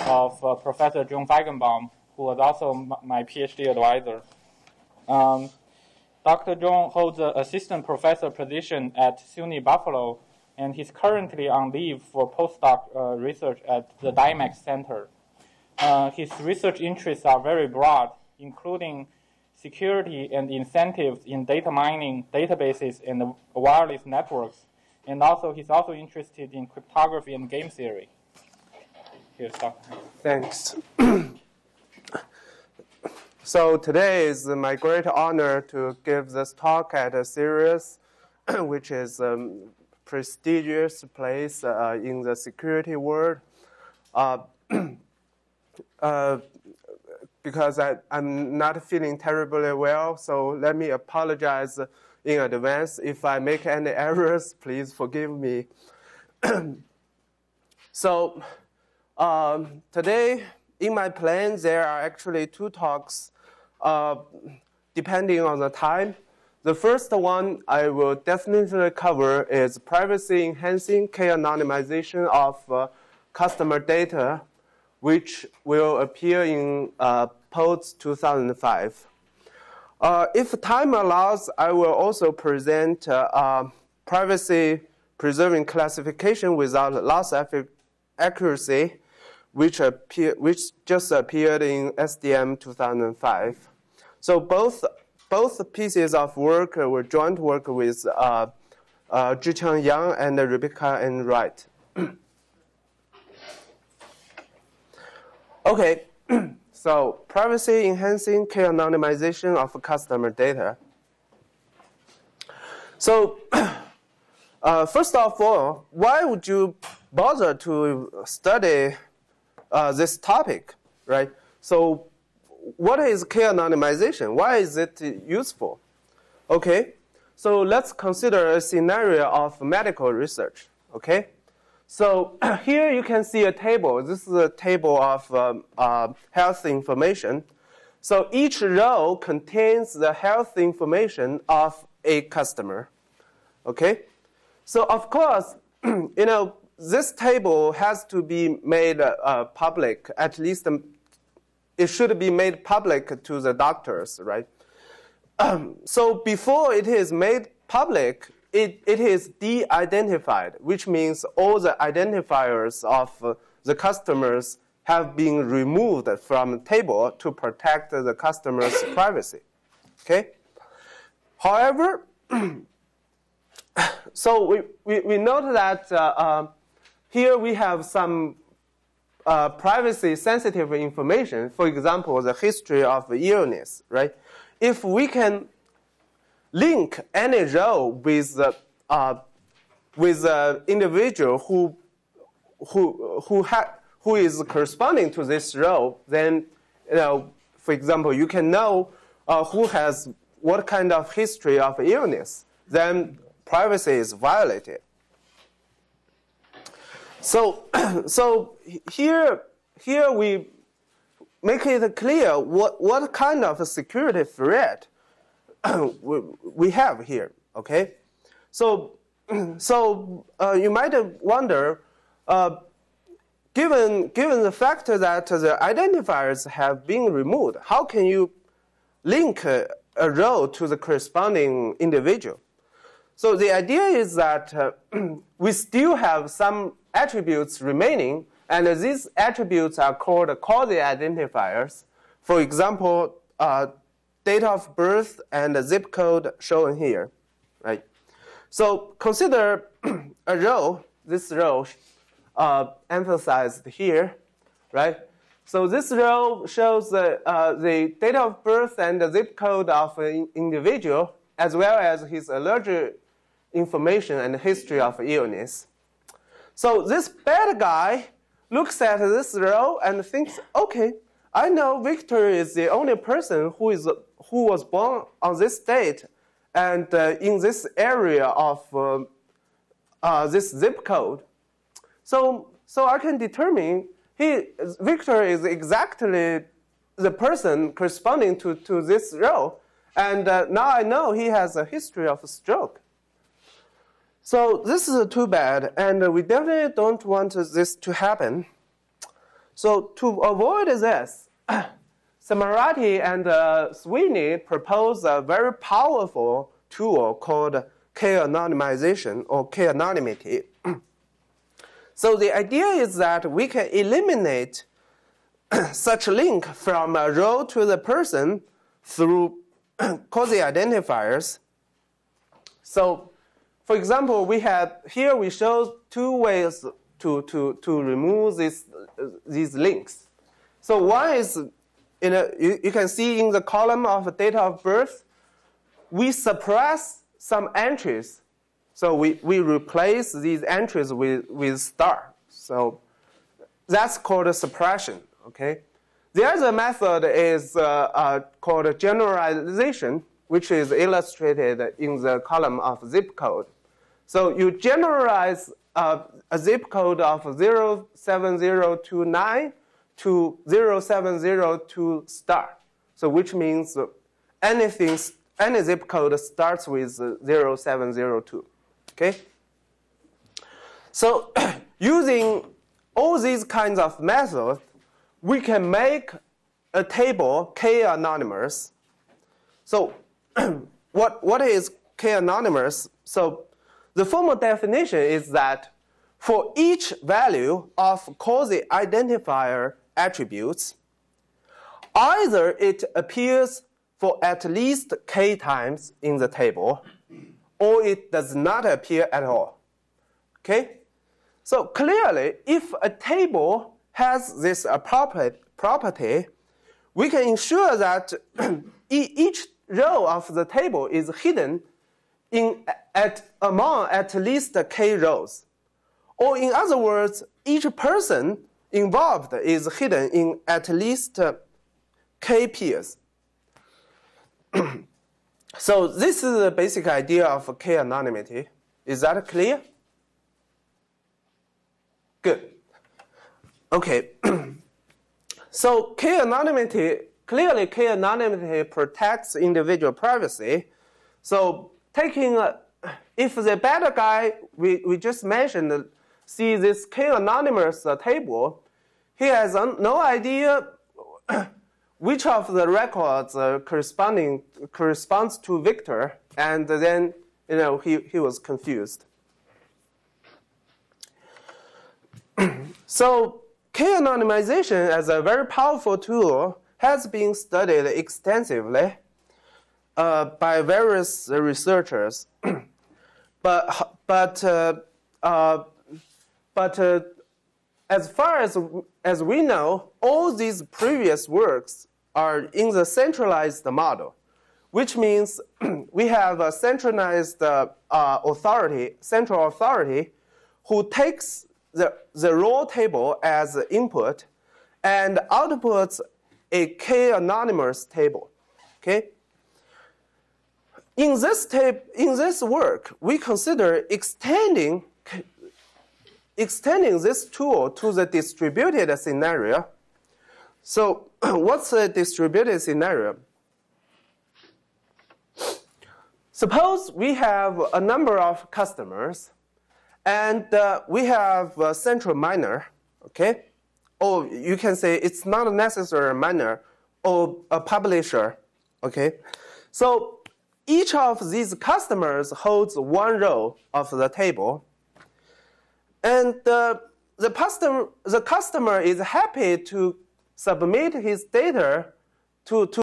of uh, Professor Joan Feigenbaum, who was also my PhD advisor. Um, Dr. Zhong holds an assistant professor position at SUNY Buffalo, and he's currently on leave for postdoc uh, research at the DIMACS Center. Uh, his research interests are very broad, including security and incentives in data mining, databases, and wireless networks. And also, he's also interested in cryptography and game theory. Here's Dr. Thanks. so today is my great honor to give this talk at CERIAS, which is a prestigious place uh, in the security world. Uh, uh, because I, I'm not feeling terribly well, so let me apologize in advance. If I make any errors, please forgive me. so um, today, in my plan, there are actually two talks, uh, depending on the time. The first one I will definitely cover is privacy enhancing k-anonymization of uh, customer data which will appear in uh, PODS 2005. Uh, if time allows, I will also present uh, uh privacy preserving classification without loss of accuracy, which, appear, which just appeared in SDM 2005. So both, both pieces of work were joint work with uh, uh, Zhiqiang Yang and Rebecca and Wright. Okay, so privacy enhancing k-anonymization of customer data. So, uh, first of all, why would you bother to study uh, this topic, right? So, what is k-anonymization? Why is it useful? Okay, so let's consider a scenario of medical research, okay? So here you can see a table. This is a table of um, uh, health information. So each row contains the health information of a customer. Okay? So of course, you know, this table has to be made uh, public. At least um, it should be made public to the doctors, right? Um, so before it is made public, it, it is de-identified, which means all the identifiers of uh, the customers have been removed from the table to protect the customer's privacy. Okay? However, so we, we, we note that uh, uh, here we have some uh, privacy sensitive information. For example, the history of illness, right? If we can link any row with uh, with an individual who who who ha- who is corresponding to this row, then you know, for example, you can know uh, who has what kind of history of illness. Then privacy is violated. So, so here, here we make it clear what, what kind of security threat we have here, okay? So, so uh, you might wonder, uh, given, given the fact that the identifiers have been removed, how can you link a, a row to the corresponding individual? So the idea is that uh, we still have some attributes remaining, and these attributes are called quasi-identifiers. For example, uh, date of birth and zip code shown here, right? So consider a row, this row uh, emphasized here, right? So this row shows the, uh, the date of birth and the zip code of an individual, as well as his allergic information and history of illness. So this bad guy looks at this row and thinks, okay, I know Victor is the only person who is who was born on this date and uh, in this area of uh, uh, this zip code. So, so I can determine he, Victor is exactly the person corresponding to, to this row. And uh, now I know he has a history of stroke. So this is too bad, and we definitely don't want this to happen. So to avoid this, Samarati and uh, Sweeney proposed a very powerful tool called k-anonymization or k-anonymity. so the idea is that we can eliminate such link from a row to the person through quasi-identifiers. So, for example, we have here we show two ways to, to, to remove this, these links. So one is, in a, you, you can see in the column of date of birth, we suppress some entries. So we, we replace these entries with, with star. So that's called suppression, okay? The other method is uh, uh, called generalization, which is illustrated in the column of zip code. So you generalize uh, a zip code of 07029 to 0702 star. So which means anything, any zip code starts with 0702. Okay? So using all these kinds of methods, we can make a table k anonymous. So what, what is k anonymous? So the formal definition is that for each value of quasi-identifier attributes, either it appears for at least k times in the table, or it does not appear at all. Okay? So clearly, if a table has this uh, property, we can ensure that each row of the table is hidden in, at, among at least k rows. Or in other words, each person involved is hidden in at least uh, k peers. so this is the basic idea of k anonymity. Is that clear? Good. Okay. so k anonymity, clearly k anonymity protects individual privacy. So taking, a, if the bad guy we, we just mentioned see this k anonymous table, he has no idea which of the records uh, corresponding corresponds to Victor, and then you know he, he was confused. so k-anonymization as a very powerful tool has been studied extensively uh, by various researchers. but but uh, uh, but uh, as far as as we know, all these previous works are in the centralized model, which means we have a centralized uh, uh, authority, central authority, who takes the, the raw table as input and outputs a k-anonymous table. Okay? In this, tape, in this work, we consider extending, extending this tool to the distributed scenario. So what's a distributed scenario? Suppose we have a number of customers and uh, we have a central miner, okay? Or you can say it's not a necessary a miner or a publisher, okay? So each of these customers holds one row of the table. And the, customer, the customer is happy to submit his data to, to